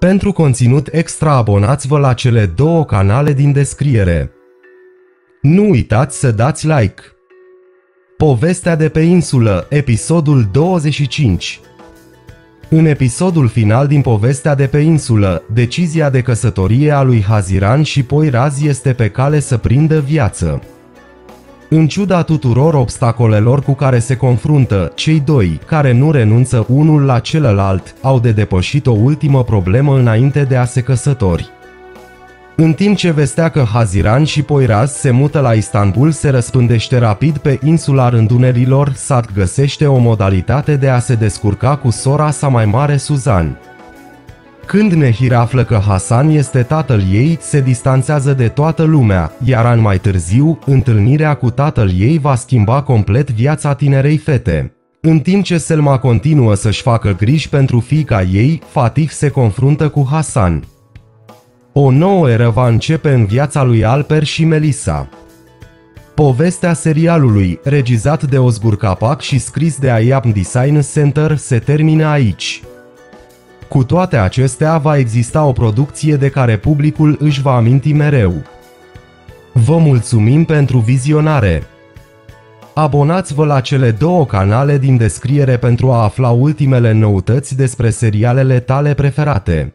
Pentru conținut extra abonați-vă la cele două canale din descriere. Nu uitați să dați like. Povestea de pe insulă, episodul 25 În episodul final din povestea de pe insulă, decizia de căsătorie a lui Haziran și Poiraz este pe cale să prindă viață. În ciuda tuturor obstacolelor cu care se confruntă, cei doi, care nu renunță unul la celălalt, au de depășit o ultimă problemă înainte de a se căsători. În timp ce vestea că Haziran și Poiraz se mută la Istanbul se răspândește rapid pe insula rândunerilor, Sat găsește o modalitate de a se descurca cu sora sa mai mare Suzan. Când Nehir află că Hasan este tatăl ei, se distanțează de toată lumea, iar an mai târziu, întâlnirea cu tatăl ei va schimba complet viața tinerei fete. În timp ce Selma continuă să-și facă griji pentru fiica ei, Fatih se confruntă cu Hasan. O nouă eră va începe în viața lui Alper și Melissa. Povestea serialului, regizat de Ozgur Capac și scris de Ayam Design Center, se termină aici. Cu toate acestea, va exista o producție de care publicul își va aminti mereu. Vă mulțumim pentru vizionare! Abonați-vă la cele două canale din descriere pentru a afla ultimele noutăți despre serialele tale preferate.